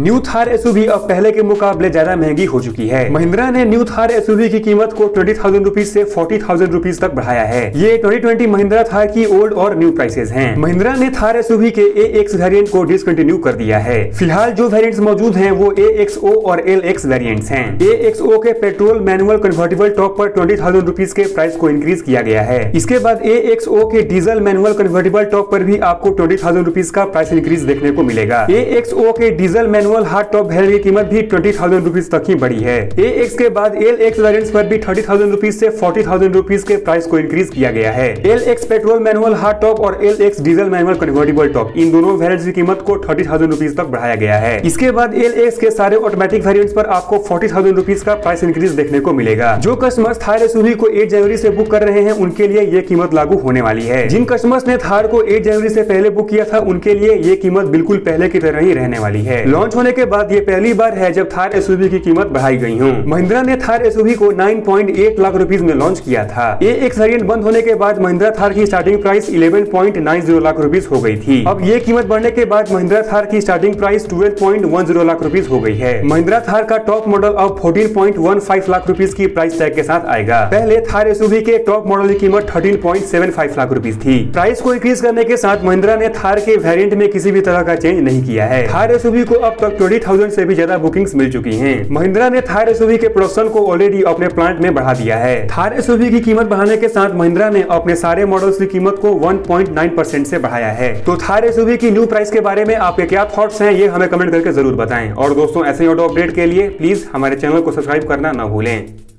New Thar SUV अब पहले के मुकाबले ज़्यादा महँगी हो चुकी है। महिंद्रा ने न्यू थार एसयूवी की कीमत को ट्वेंटी थाउज़ेंड रुपीज़ ऐसी फोर्टी थाउज़ेंड रुपीज़ तक बढ़ाया है। ये ट्वेंटी ट्वेंटी महिंद्रा थार की ओल्ड और न्यू प्राइसेस हैं। महिंद्रा ने थार एसयूवी के ए एक्स वेरियंट को डिसकंटिन्यू कर दिया है। फ़िलहाल जो वेरियंट मौजूद है, वो ए एक्स ओ और एल एक्स वेरियंट्स हैं। ए एक्स ओ के पेट्रोल मैनुअल कन्वर्टेबल टॉप पर ट्वेंटी थाउज़ेंड रुपीज़ के प्राइस को इंक्रीज किया गया है। इसके बाद ए एक्स ओ के डीजल मैनुअल कन्वर्टेबल टॉप पर भी आपको ट्वेंटी थाउज़ेंड रुपीज़ का प्राइस इंक्रीज देखने को मिलेगा। ए एक्स ओ के diesel manual hard top variant की कीमत भी ट्वेंटी थाउज़ेंड रुपीज़ तक ही बढ़ी है। ए एक्स के बाद एल एक्स वेरियंट पर भी थर्टी थाउज़ेंड रुपीज़ ऐसी फोर्टी थाउज़ेंड रुपीज़ के प्राइस को इंक्रीज किया गया है। L X petrol manual hard top और L X diesel manual convertible top इन दोनों वेरियंट की कीमत को थर्टी थाउज़ेंड रुपीज़ तक बढ़ाया गया है। इसके बाद एल एक्स के सारे ऑटोमेटिक वेरियंट पर आपको फोर्टी थाउज़ेंड रुपीज़ का प्राइस इंक्रीज देखने को मिलेगा। जो कस्टमर्स थार एसयूवी को एट जनवरी ऐसी बुक कर रहे हैं, उनके लिए ये कीमत लागू होने वाली है। जिन कस्टमर्स ने थार को एट जनवरी ऐसी पहले बुक किया था, उनके लिए ये कीमत बिल्कुल पहले की तरह ही रहने वाली है। लॉन्च होने के बाद ये पहली बार है जब थार एसयूवी की कीमत बढ़ाई गई हो। महिंद्रा ने थार एसयूवी को 9.8 लाख रुपीज़ में लॉन्च किया था। ये एक वेरिएंट बंद होने के बाद महिंद्रा थार की स्टार्टिंग प्राइस 11.90 लाख रुपीज़ हो गई थी। अब ये कीमत बढ़ने के बाद महिंद्रा थार की स्टार्टिंग प्राइस 12.10 लाख रुपीज़ हो गई है। महिंद्रा थार का टॉप मॉडल अब 14.15 लाख रुपीज़ की प्राइस टैग के साथ आएगा। पहले थार एसयूवी के टॉप मॉडल की कीमत 13.75 लाख रुपीज़ थी। प्राइस को इंक्रीज करने के साथ महिंद्रा ने थार के वेरियंट में किसी भी तरह का चेंज नहीं किया है। थार एसयूवी को अब तक ट्वेंटी थाउज़ेंड से भी ज़्यादा बुकिंग्स मिल चुकी हैं। महिंद्रा ने थार एस के प्रोडक्शन को ऑलरेडी अपने प्लांट में बढ़ा दिया है। थार एस की कीमत बढ़ाने के साथ महिंद्रा ने अपने सारे मॉडल्स की कीमत को 1.9 परसेंट ऐसी बढ़ाया है। तो थार एस की न्यू प्राइस के बारे में आपके क्या थॉट्स हैं, ये हमें कमेंट करके ज़रूर बताए। और दोस्तों, ऐसे ऑटो अपडेट के लिए प्लीज़ हमारे चैनल को सब्सक्राइब करना न भूलें।